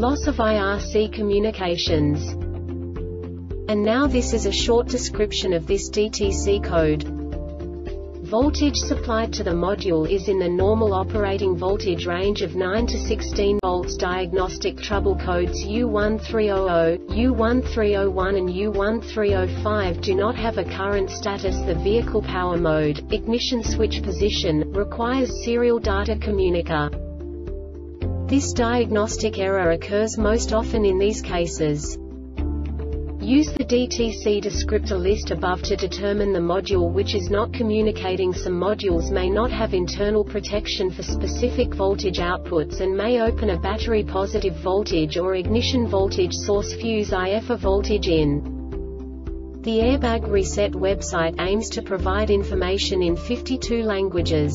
Loss of IRC communications. And now this is a short description of this DTC code. Voltage supplied to the module is in the normal operating voltage range of 9 to 16 volts. Diagnostic trouble codes U1300, U1301 and U1305 do not have a current status. The vehicle power mode, ignition switch position, requires serial data communicator. This diagnostic error occurs most often in these cases. Use the DTC descriptor list above to determine the module which is not communicating. Some modules may not have internal protection for specific voltage outputs and may open a battery positive voltage or ignition voltage source fuse IF a voltage in. The Airbag Reset website aims to provide information in 52 languages.